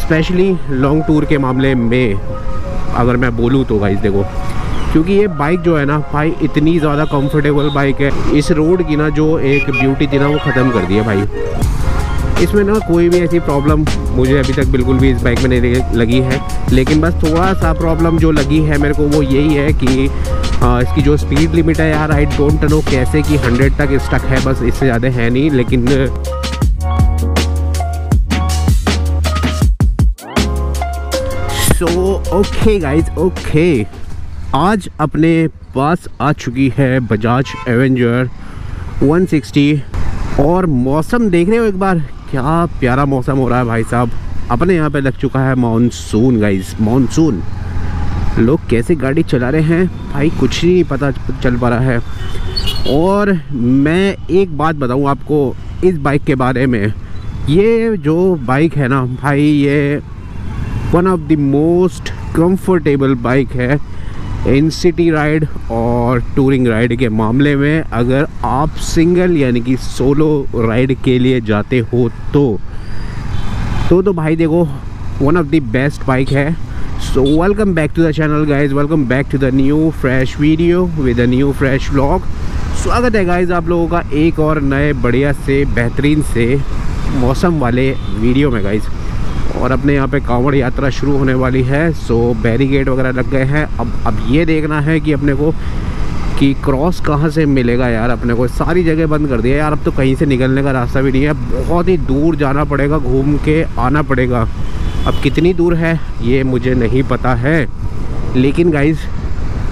Specially long tour के मामले में अगर मैं बोलूँ तो भाई देखो क्योंकि ये बाइक जो है ना भाई इतनी ज़्यादा कंफर्टेबल बाइक है। इस रोड की ना जो एक ब्यूटी थी ना वो ख़त्म कर दी है भाई। इसमें ना कोई भी ऐसी प्रॉब्लम मुझे अभी तक बिल्कुल भी इस बाइक में नहीं लगी है। लेकिन बस थोड़ा सा प्रॉब्लम जो लगी है मेरे को वो यही है कि आ, इसकी जो स्पीड लिमिट है यार आई डोंट नो कैसे कि 100 तक स्टक है बस इससे ज़्यादा है नहीं लेकिन सो ओके गाइज़ ओके आज अपने पास आ चुकी है बजाज एवेंजर 160 और मौसम देख रहे हो एक बार? क्या प्यारा मौसम हो रहा है भाई साहब। अपने यहाँ पे लग चुका है मानसून गाइज़ मानसून लोग कैसे गाड़ी चला रहे हैं, भाई कुछ नहीं पता चल पा रहा है। और मैं एक बात बताऊँ आपको इस बाइक के बारे में। ये जो बाइक है ना, भाई, ये one of the most comfortable bike है इन सिटी राइड और टूरिंग राइड के मामले में अगर आप सिंगल यानी कि सोलो राइड के लिए जाते हो तो तो तो भाई देखो one of the best bike है। So welcome back to the channel guys welcome back to the new fresh video with a new fresh vlog स्वागत है गाइज़ आप लोगों का एक और नए बढ़िया से, बेहतरीन से मौसम वाले वीडियो में गाइज़ और अपने यहाँ पे कांवड़ यात्रा शुरू होने वाली है। सो बैरीगेट वगैरह लग गए हैं। अब अब ये देखना है कि अपने को कि क्रॉस कहाँ से मिलेगा यार? अपने को सारी जगह बंद कर दिया। यार, अब तो कहीं से निकलने का रास्ता भी नहीं है। बहुत ही दूर जाना पड़ेगा, घूम के आना पड़ेगा। अब कितनी दूर है, ये मुझे नहीं पता है। लेकिन गाइज़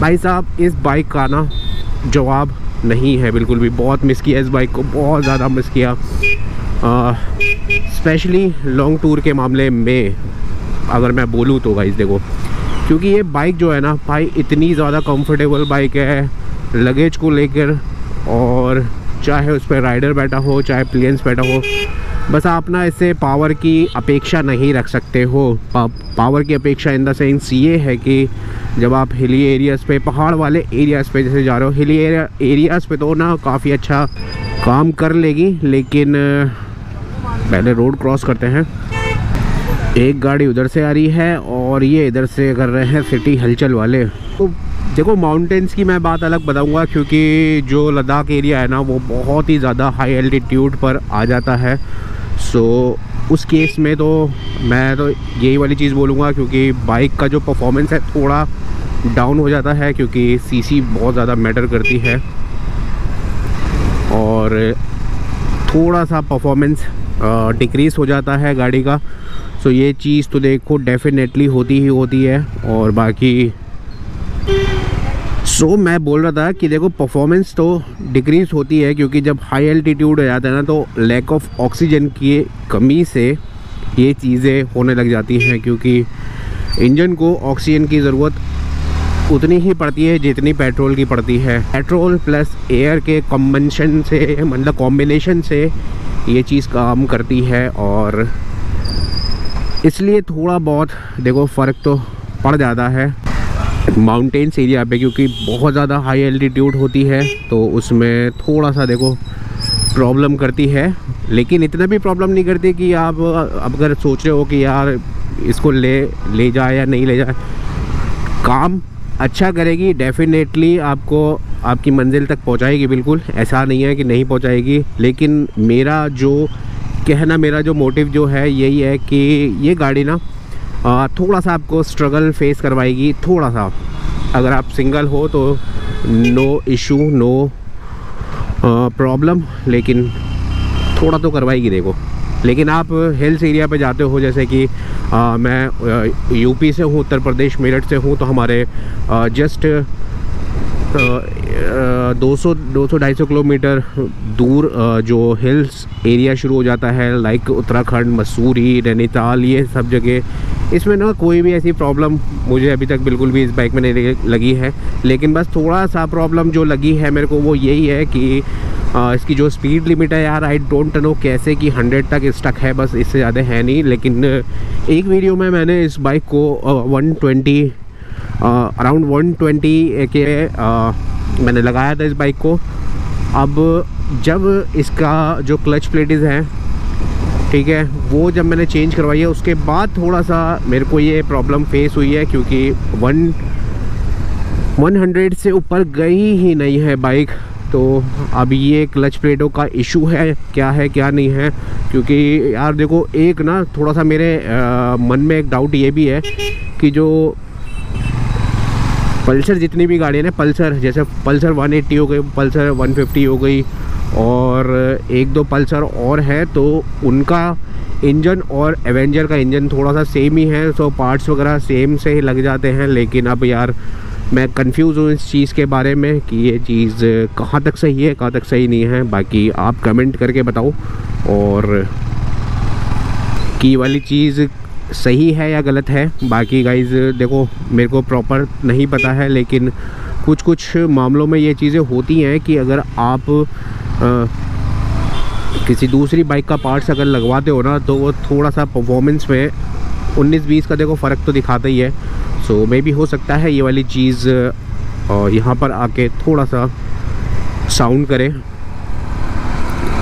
भाई साहब, इस बाइक का ना जवाब नहीं है। बिल्कुल भी बहुत मिस किया, इस बाइक को बहुत ज़्यादा मिस किया। स्पेशली लॉन्ग टूर के मामले में अगर मैं बोलूँ तो भाई देखो क्योंकि ये बाइक जो है ना भाई इतनी ज़्यादा कंफर्टेबल बाइक है लगेज को लेकर और चाहे उस पर राइडर बैठा हो चाहे प्लेन्स बैठा हो बस आप ना इससे पावर की अपेक्षा नहीं रख सकते हो। पा, पावर की अपेक्षा इन द सेंस ये है कि जब आप हिली एरियाज़ पे पहाड़ वाले एरियाज़ पे जैसे जा रहे हो हिली एरिया एरियाज़ पे तो ना काफ़ी अच्छा काम कर लेगी लेकिन पहले रोड क्रॉस करते हैं। एक गाड़ी उधर से आ रही है और ये इधर से कर रहे हैं सिटी हलचल वाले। तो देखो माउंटेन्स की मैं बात अलग बताऊँगा क्योंकि जो लद्दाख एरिया है ना, वो बहुत ही ज़्यादा हाई एल्टीट्यूड पर आ जाता है। सो उस केस में तो मैं तो यही वाली चीज़ बोलूँगा क्योंकि बाइक का जो परफॉर्मेंस है थोड़ा डाउन हो जाता है क्योंकि सीसी बहुत ज़्यादा मैटर करती है। और थोड़ा सा परफॉर्मेंस डिक्रीज़ हो जाता है गाड़ी का। सो ये चीज़ तो देखो डेफिनेटली होती ही होती है। और बाकी सो so, मैं बोल रहा था कि देखो परफॉर्मेंस तो डिक्रीज़ होती है क्योंकि जब हाई एल्टीट्यूड हो जाता है ना तो लैक ऑफ़ ऑक्सीजन की कमी से ये चीज़ें होने लग जाती हैं क्योंकि इंजन को ऑक्सीजन की ज़रूरत उतनी ही पड़ती है जितनी पेट्रोल की पड़ती है। पेट्रोल प्लस एयर के कॉम्बिनेशन से मतलब कॉम्बिनेशन से ये चीज़ काम करती है और इसलिए थोड़ा बहुत, देखो, फ़र्क तो पड़ जाता है। माउंटेन्स एरिया पे क्योंकि बहुत ज़्यादा हाई एल्टीट्यूड होती है तो उसमें थोड़ा सा, देखो प्रॉब्लम करती है। लेकिन इतना भी प्रॉब्लम नहीं करती कि आप अगर सोच रहे हो कि यार इसको ले ले जाए या नहीं ले जाए, काम अच्छा करेगी डेफिनेटली आपको, आपकी मंजिल तक पहुंचाएगी बिल्कुल। ऐसा नहीं है कि नहीं पहुंचाएगी, लेकिन मेरा जो कहना, मेरा जो मोटिव जो है, यही है कि ये गाड़ी ना थोड़ा सा आपको स्ट्रगल फेस करवाएगी थोड़ा सा अगर आप सिंगल हो तो नो इशू नो प्रॉब्लम लेकिन थोड़ा तो करवाएगी, देखो। लेकिन आप हिल्स एरिया पे जाते हो जैसे कि आ, मैं यूपी से हूँ उत्तर प्रदेश मेरठ से हूँ तो हमारे आ, जस्ट दो सौ दो सौ ढाई सौ किलोमीटर दूर जो हिल्स एरिया शुरू हो जाता है लाइक उत्तराखंड मसूरी नैनीताल ये सब जगह। इसमें ना कोई भी ऐसी प्रॉब्लम मुझे अभी तक बिल्कुल भी इस बाइक में नहीं लगी है। लेकिन बस थोड़ा सा प्रॉब्लम जो लगी है मेरे को वो यही है कि आ, इसकी जो स्पीड लिमिट है यार आई डोंट नो कैसे कि 100 तक स्टक है बस इससे ज़्यादा है नहीं लेकिन एक वीडियो में मैंने इस बाइक को one twenty around one twenty के आ, मैंने लगाया था इस बाइक को। अब जब इसका जो क्लच प्लेटिस हैं ठीक है वो जब मैंने चेंज करवाई है उसके बाद थोड़ा सा मेरे को ये प्रॉब्लम फेस हुई है क्योंकि वन वन हंड्रेड से ऊपर गई ही नहीं है बाइक तो अब ये क्लच प्लेटों का इशू है क्या है क्या नहीं है क्योंकि यार देखो एक ना थोड़ा सा मेरे आ, मन में एक डाउट ये भी है कि जो पल्सर जितनी भी गाड़ियाँ ना पल्सर जैसे पल्सर 180 हो गई पल्सर 150 हो गई और एक दो पल्सर और है तो उनका इंजन और एवेंजर का इंजन थोड़ा सा सेम ही है सो पार्ट्स वगैरह सेम से ही लग जाते हैं लेकिन अब यार मैं कंफ्यूज हूँ इस चीज़ के बारे में कि ये चीज़ कहाँ तक सही है कहाँ तक सही नहीं है। बाकी आप कमेंट करके बताओ और की वाली चीज़ सही है या गलत है। बाकी गाइज़ देखो मेरे को प्रॉपर नहीं पता है लेकिन कुछ कुछ मामलों में ये चीज़ें होती हैं कि अगर आप आ, किसी दूसरी बाइक का पार्ट्स अगर लगवाते हो ना तो वो थोड़ा सा परफॉर्मेंस में 19-20 का देखो फ़र्क तो दिखाता ही है। सो मे भी हो सकता है ये वाली चीज़ यहाँ पर आके थोड़ा सा साउंड करे।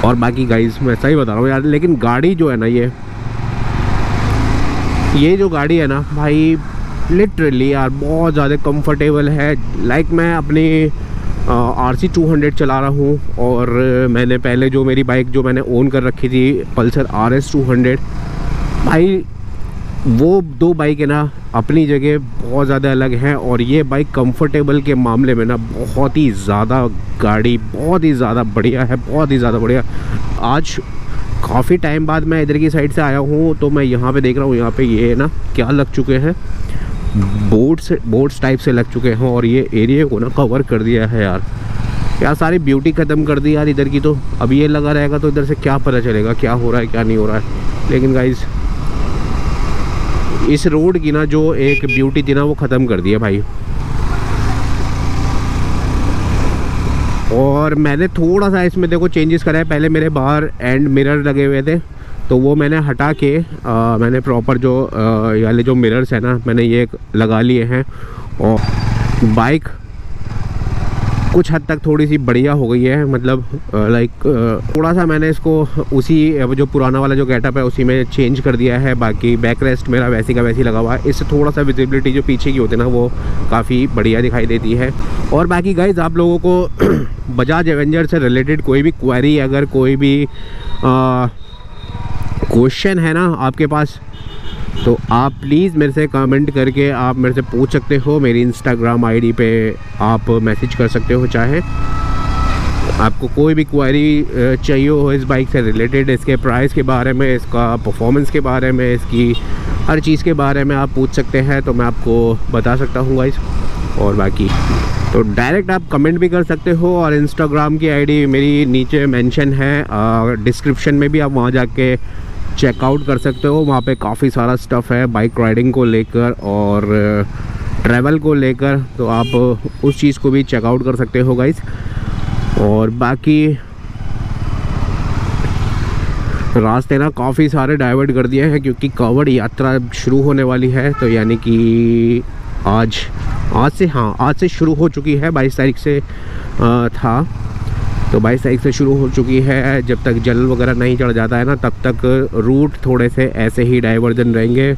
और बाकी गाइज़ मैं सही बता रहा हूँ यार, लेकिन गाड़ी जो है ना ये ये जो गाड़ी है ना भाई लिटरली यार बहुत ज़्यादा कंफर्टेबल है। लाइक मैं अपनी आर सी टू हंड्रेड चला रहा हूँ और मैंने पहले जो मेरी बाइक जो मैंने ओन कर रखी थी, Pulsar R S two hundred भाई वो दो बाइक है ना, अपनी जगह बहुत ज़्यादा अलग हैं और ये बाइक कंफर्टेबल के मामले में ना बहुत ही ज़्यादा गाड़ी, बहुत ही ज़्यादा बढ़िया है, बहुत ही ज़्यादा बढ़िया। आज काफ़ी टाइम बाद मैं इधर की साइड से आया हूँ तो मैं यहाँ पे देख रहा हूँ, यहाँ पे ये है ना क्या लग चुके हैं। बोर्ड्स बोर्ड्स टाइप से लग चुके हैं और ये एरिया को ना कवर कर दिया है यार। यार सारी ब्यूटी ख़त्म कर दी यार इधर की तो। अब ये लगा रहेगा तो इधर से क्या पता चलेगा, क्या हो रहा है, क्या नहीं हो रहा है। लेकिन गाइज़ इस रोड की ना जो एक ब्यूटी थी ना वो ख़त्म कर दिया भाई। और मैंने थोड़ा सा इसमें देखो चेंजेस करा है। पहले मेरे बाहर एंड मिरर लगे हुए थे तो वो मैंने हटा के आ, मैंने प्रॉपर जो वाले जो मिरर्स है ना मैंने ये लगा लिए हैं। और बाइक कुछ हद तक थोड़ी सी बढ़िया हो गई है मतलब लाइक थोड़ा सा मैंने इसको उसी जो पुराना वाला जो गेटअप है, उसी में चेंज कर दिया है, बाकी बैक रेस्ट मेरा वैसी का वैसी लगा हुआ है। इससे थोड़ा सा विजिबिलिटी जो पीछे की होती है ना, वो काफ़ी बढ़िया दिखाई देती है। और बाकी गाइज़ आप लोगों को बजाज एवेंजर से रिलेटेड कोई भी क्वेरी अगर कोई भी क्वेश्चन है ना आपके पास तो आप प्लीज़ मेरे से कमेंट करके आप मेरे से पूछ सकते हो, मेरी इंस्टाग्राम आईडी पे आप मैसेज कर सकते हो चाहे। आपको कोई भी क्वारी चाहिए हो इस बाइक से रिलेटेड इसके प्राइस के बारे में, इसका परफॉर्मेंस के बारे में, इसकी हर चीज़ के बारे में आप पूछ सकते हैं तो मैं आपको बता सकता हूँ गाइस और बाकी तो डायरेक्ट आप कमेंट भी कर सकते हो और इंस्टाग्राम की आईडी मेरी नीचे मेंशन है डिस्क्रिप्शन में भी आप वहाँ जाके चेकआउट कर सकते हो। वहाँ पे काफ़ी सारा स्टफ़ है बाइक राइडिंग को लेकर और ट्रैवल को लेकर। तो आप उस चीज़ को भी चेकआउट कर सकते हो गाइस और बाकी रास्ते ना काफ़ी सारे डाइवर्ट कर दिए हैं क्योंकि कावड़ यात्रा शुरू होने वाली है। तो यानी कि आज आज से हाँ आज से शुरू हो चुकी है बाईस तारीख से आ, था। तो बाईस तारीख से शुरू हो चुकी है। जब तक जल वगैरह नहीं चढ़ जाता है ना, तब तक रूट थोड़े से ऐसे ही डाइवर्जन रहेंगे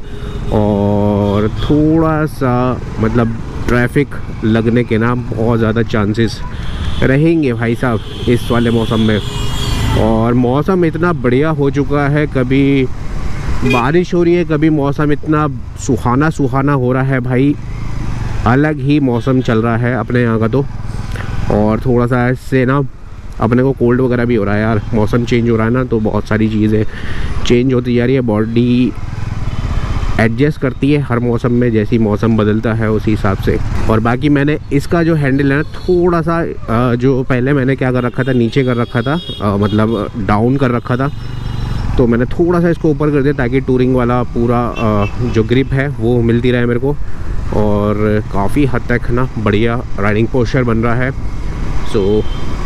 और थोड़ा सा मतलब ट्रैफ़िक लगने के ना बहुत ज़्यादा चांसेस रहेंगे भाई साहब इस वाले मौसम में। और मौसम इतना बढ़िया हो चुका है, कभी बारिश हो रही है, कभी मौसम इतना सुहाना सुहाना हो रहा है भाई। अलग ही मौसम चल रहा है अपने यहाँ का तो। और थोड़ा सा ऐसे ना अपने को कोल्ड वगैरह भी हो रहा है यार, मौसम चेंज हो रहा है ना तो बहुत सारी चीज़ें चेंज होती जा रही है बॉडी एडजस्ट करती है हर मौसम में, जैसी मौसम बदलता है उसी हिसाब से। और बाकी मैंने इसका जो हैंडल है ना, थोड़ा सा जो पहले मैंने क्या कर रखा था, नीचे कर रखा था मतलब डाउन कर रखा था तो मैंने थोड़ा सा इसको ऊपर कर दिया ताकि टूरिंग वाला पूरा जो ग्रिप है, वो मिलती रहे मेरे को। और काफ़ी हद तक ना, बढ़िया राइडिंग पोस्चर बन रहा है। सो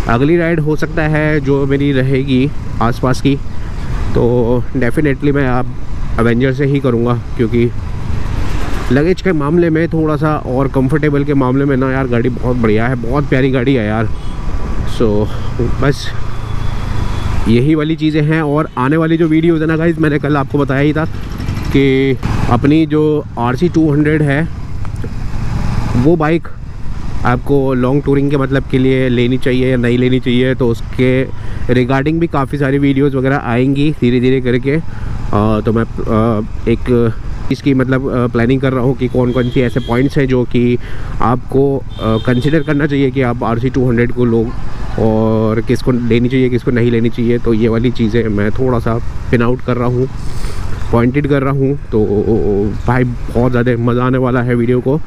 अगली राइड हो सकता है जो मेरी रहेगी आसपास की। तो डेफिनेटली मैं आप अवेंजर से ही करूँगा क्योंकि लगेज के मामले में थोड़ा सा और कंफर्टेबल के मामले में ना यार गाड़ी बहुत बढ़िया है बहुत प्यारी गाड़ी है यार। सो so, बस यही वाली चीज़ें हैं और आने वाली जो वीडियोज़ है ना गाइज़ मैंने कल आपको बताया ही था कि अपनी जो आर सी टू हंड्रेड है वो बाइक आपको लॉन्ग टूरिंग के मतलब के लिए लेनी चाहिए या नहीं लेनी चाहिए तो उसके रिगार्डिंग भी काफ़ी सारी वीडियोस वगैरह आएँगी धीरे धीरे करके। आ, तो मैं आ, एक इसकी मतलब प्लानिंग कर रहा हूँ कि कौन कौन सी ऐसे पॉइंट्स हैं जो कि आपको कंसिडर करना चाहिए कि आप आर सी टू हंड्रेड को लो और किसको लेनी चाहिए किसको नहीं लेनी चाहिए तो ये वाली चीज़ें मैं थोड़ा सा पिन आउट कर रहा हूँ। पॉइंटेड कर रहा हूँ तो भाई बहुत ज़्यादा मज़ा आने वाला है वीडियो को।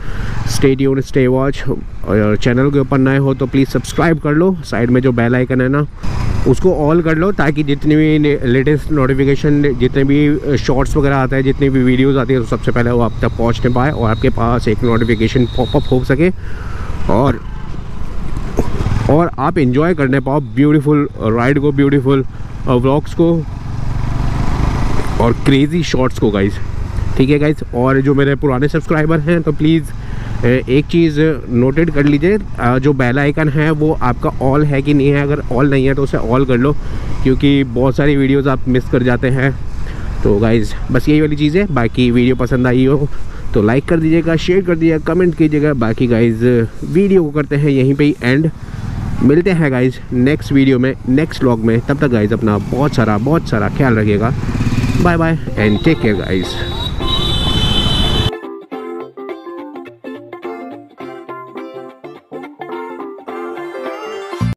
स्टे ट्यून स्टे वॉच और चैनल के ऊपर नए हो तो प्लीज़ सब्सक्राइब कर लो साइड में जो बेल आइकन है ना, उसको ऑल कर लो, ताकि जितनी भी लेटेस्ट नोटिफिकेशन जितने भी शॉर्ट्स वगैरह आते हैं, जितनी भी वीडियोस आती है तो सबसे पहले वो आप तक पहुँचने पाए, और आपके पास एक नोटिफिकेशन पॉपअप हो सके, और और आप इन्जॉय करने पाओ ब्यूटीफुल राइड को ब्यूटीफुल व्लॉग्स को और क्रेज़ी शॉट्स को गाइज़ ठीक है गाइज़ और जो मेरे पुराने सब्सक्राइबर हैं तो प्लीज़ एक चीज़ नोटेड कर लीजिए। जो बेल आइकन है, वो आपका ऑल है कि नहीं है? अगर ऑल नहीं है तो उसे ऑल कर लो, क्योंकि बहुत सारी वीडियोस आप मिस कर जाते हैं। तो गाइज़ बस यही वाली चीज़ है। बाकी वीडियो पसंद आई हो तो लाइक कर दीजिएगा शेयर कर दीजिएगा कमेंट कीजिएगा। बाकी गाइज़ वीडियो को करते हैं यहीं पर ही एंड मिलते हैं गाइज़ नेक्स्ट वीडियो में नेक्स्ट व्लॉग में। तब तक गाइज़ अपना बहुत सारा बहुत सारा ख्याल रखिएगा। bye bye and take care guys.